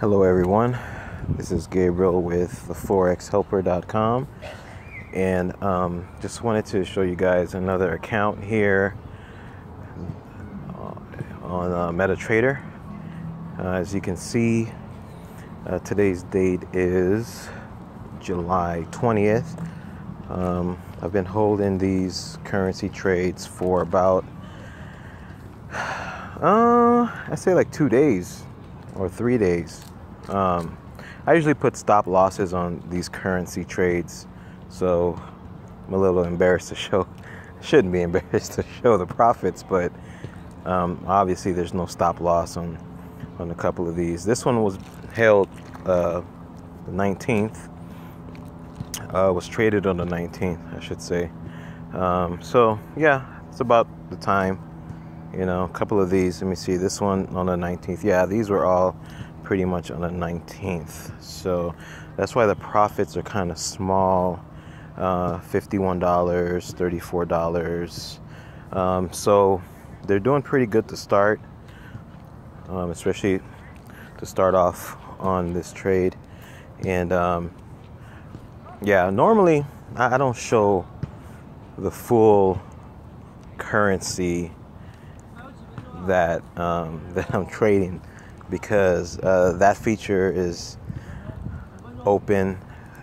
Hello, everyone. This is Gabriel with the forexhelper.com, and um, just wanted to show you guys another account here on uh, MetaTrader. Uh, as you can see, uh, today's date is July 20th. Um, I've been holding these currency trades for about, uh, I say like two days or three days. Um, I usually put stop losses on these currency trades, so I'm a little embarrassed to show. Shouldn't be embarrassed to show the profits, but um, obviously there's no stop loss on on a couple of these. This one was held uh, the 19th. Uh, was traded on the 19th, I should say. Um, so yeah, it's about the time. You know, a couple of these. Let me see. This one on the 19th. Yeah, these were all pretty much on the 19th. So that's why the profits are kind of small. Uh, $51, $34. Um, so they're doing pretty good to start, um, especially to start off on this trade. And um, yeah, normally I, I don't show the full currency that um, that I'm trading because uh, that feature is open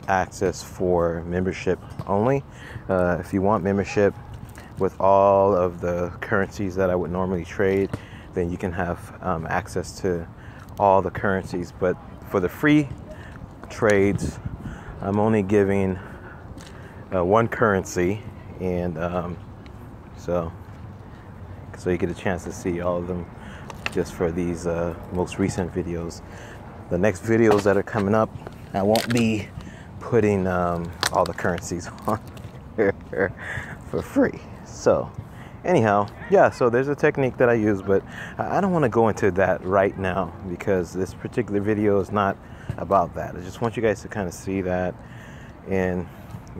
access for membership only. Uh, if you want membership with all of the currencies that I would normally trade, then you can have um, access to all the currencies. But for the free trades, I'm only giving uh, one currency, and um, so so you get a chance to see all of them just for these uh, most recent videos. The next videos that are coming up, I won't be putting um, all the currencies on for free. So, anyhow, yeah, so there's a technique that I use, but I don't want to go into that right now because this particular video is not about that. I just want you guys to kind of see that and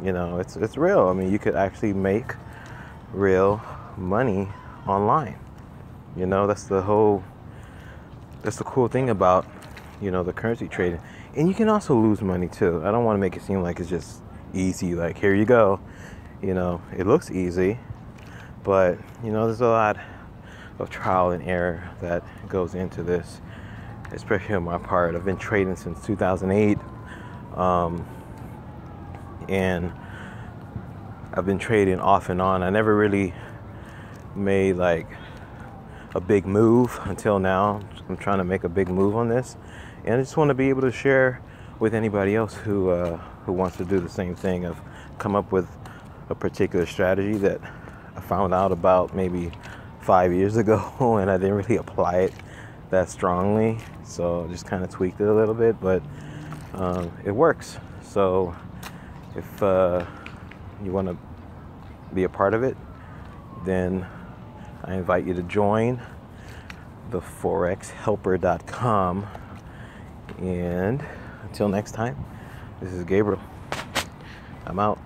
you know, it's it's real. I mean, you could actually make real money online. You know, that's the whole that's the cool thing about, you know, the currency trading. And you can also lose money too. I don't want to make it seem like it's just easy like here you go. You know, it looks easy, but you know, there's a lot of trial and error that goes into this, especially on my part. I've been trading since 2008. Um, and I've been trading off and on. I never really made like a big move until now. I'm trying to make a big move on this, and I just want to be able to share with anybody else who uh, who wants to do the same thing. I've come up with a particular strategy that I found out about maybe five years ago, and I didn't really apply it that strongly. So just kind of tweaked it a little bit, but um, it works. So if uh, you want to be a part of it, then I invite you to join the forexhelper.com. And until next time, this is Gabriel. I'm out.